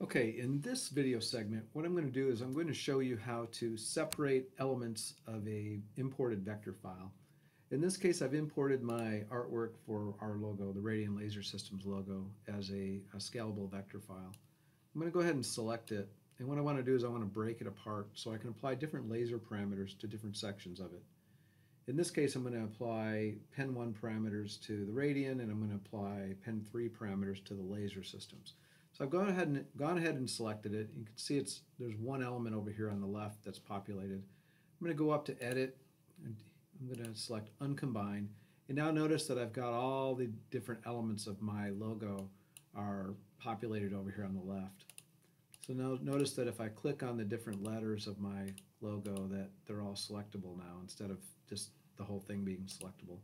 Okay, in this video segment, what I'm going to do is I'm going to show you how to separate elements of a imported vector file. In this case, I've imported my artwork for our logo, the Radian Laser Systems logo, as a, a scalable vector file. I'm going to go ahead and select it, and what I want to do is I want to break it apart so I can apply different laser parameters to different sections of it. In this case, I'm going to apply Pen 1 parameters to the Radian, and I'm going to apply Pen 3 parameters to the laser systems. So I've gone ahead and gone ahead and selected it. You can see it's there's one element over here on the left that's populated. I'm going to go up to Edit, and I'm going to select Uncombine. And now notice that I've got all the different elements of my logo are populated over here on the left. So now notice that if I click on the different letters of my logo that they're all selectable now instead of just the whole thing being selectable.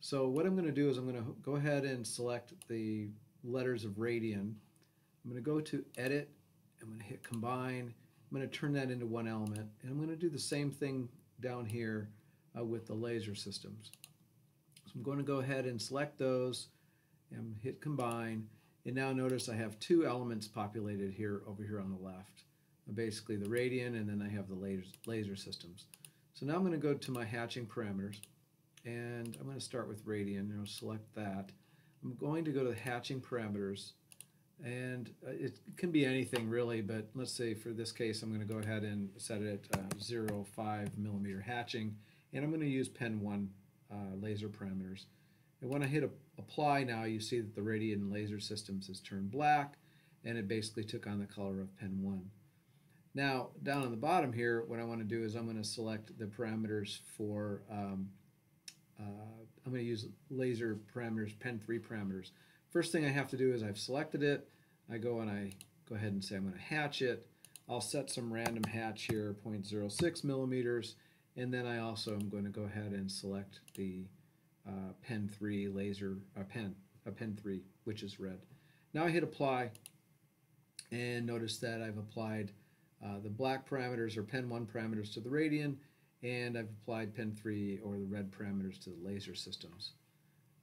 So what I'm going to do is I'm going to go ahead and select the letters of Radian I'm going to go to Edit, I'm going to hit Combine, I'm going to turn that into one element, and I'm going to do the same thing down here uh, with the laser systems. So I'm going to go ahead and select those, and hit Combine, and now notice I have two elements populated here over here on the left. Basically the radian, and then I have the laser, laser systems. So now I'm going to go to my hatching parameters, and I'm going to start with radian, and I'll select that. I'm going to go to the hatching parameters, and uh, it can be anything really, but let's say for this case, I'm going to go ahead and set it at uh, 0.5 millimeter hatching, and I'm going to use Pen 1 uh, laser parameters. And when I hit apply now, you see that the Radian Laser Systems has turned black, and it basically took on the color of Pen 1. Now, down on the bottom here, what I want to do is I'm going to select the parameters for, um, uh, I'm going to use laser parameters, Pen 3 parameters. First thing I have to do is I've selected it. I go and I go ahead and say I'm going to hatch it. I'll set some random hatch here, 0.06 millimeters, and then I also am going to go ahead and select the uh, pen 3 laser, uh, pen, uh, pen 3, which is red. Now I hit apply, and notice that I've applied uh, the black parameters or pen 1 parameters to the radian, and I've applied pen 3 or the red parameters to the laser systems.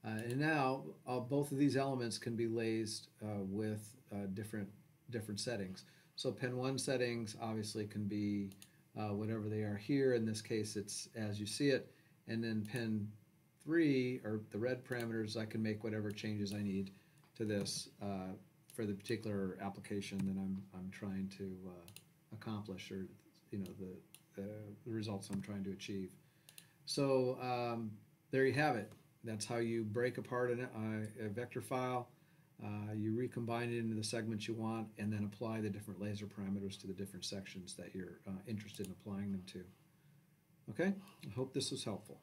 Uh, and now uh, both of these elements can be lased uh, with uh, different different settings. So pen 1 settings obviously can be uh, whatever they are here. In this case it's as you see it. And then pen 3 or the red parameters I can make whatever changes I need to this uh, for the particular application that I'm, I'm trying to accomplish or you know the, the, the results I'm trying to achieve. So um, there you have it. That's how you break apart an, uh, a vector file. Uh, you recombine it into the segments you want and then apply the different laser parameters to the different sections that you're uh, interested in applying them to. Okay, I hope this was helpful.